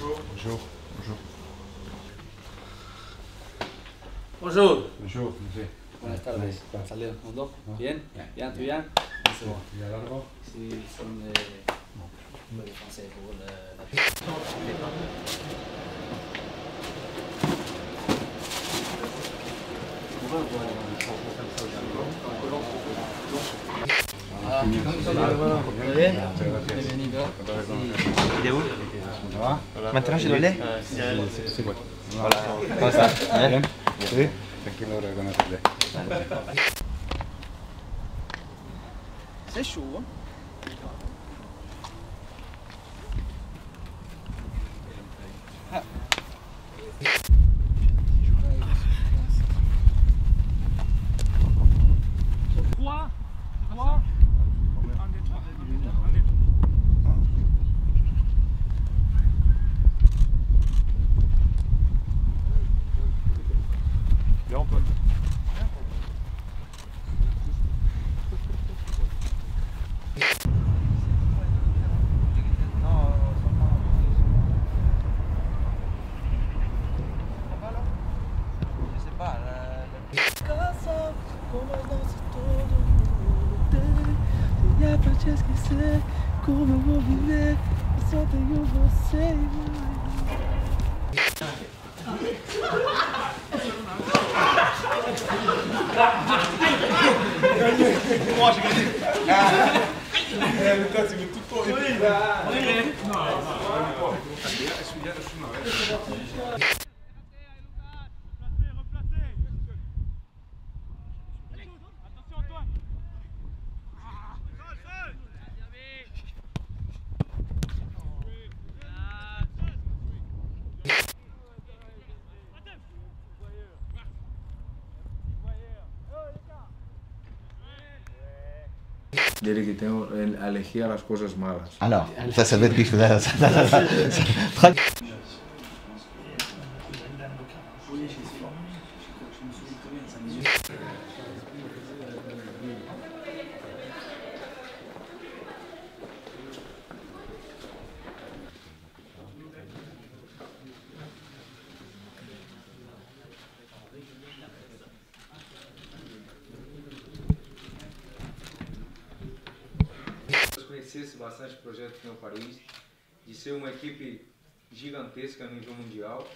Bonjour. Bonjour. Bonjour. Bonjour. Bonjour. Buenas tardes. ¿Han salido los dos? ¿Bien? ¿Bien? ¿Tú bien? C'est bon. Y a l'arbre Français pour ah, Il est où Maintenant je dois aller C'est quoi Voilà, comme ça. C'est chaud, hein pra te esquecer, como eu vou viver. Eu só tenho você e Diré que tengo alergia a las cosas malas. Alors, ça, ça va être quelque chose. Conhecesse bastante o projeto Meu Paris, de ser uma equipe gigantesca no nível mundial.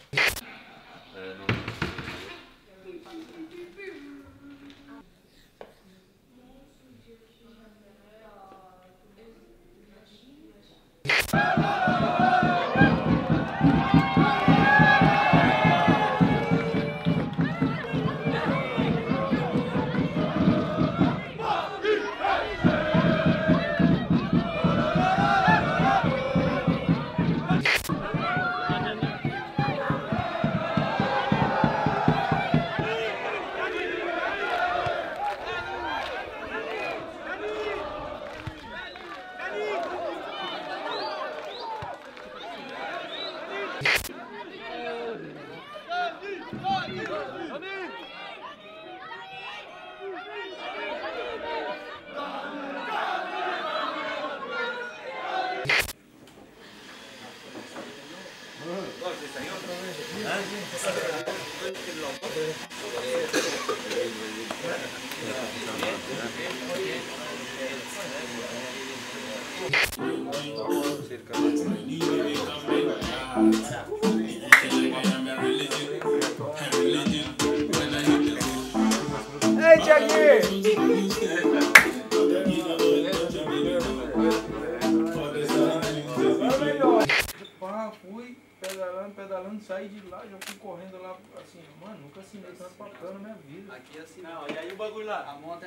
Cerca de Pá, fui pedalando, pedalando, saí de lá, já fui correndo lá, assim, mano, nunca assinei tanto papel na minha vida. Aqui assim. Não, e aí o bagulho lá? A monta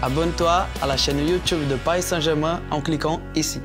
Abonne-toi à la chaîne YouTube de Paris Saint-Germain en cliquant ici.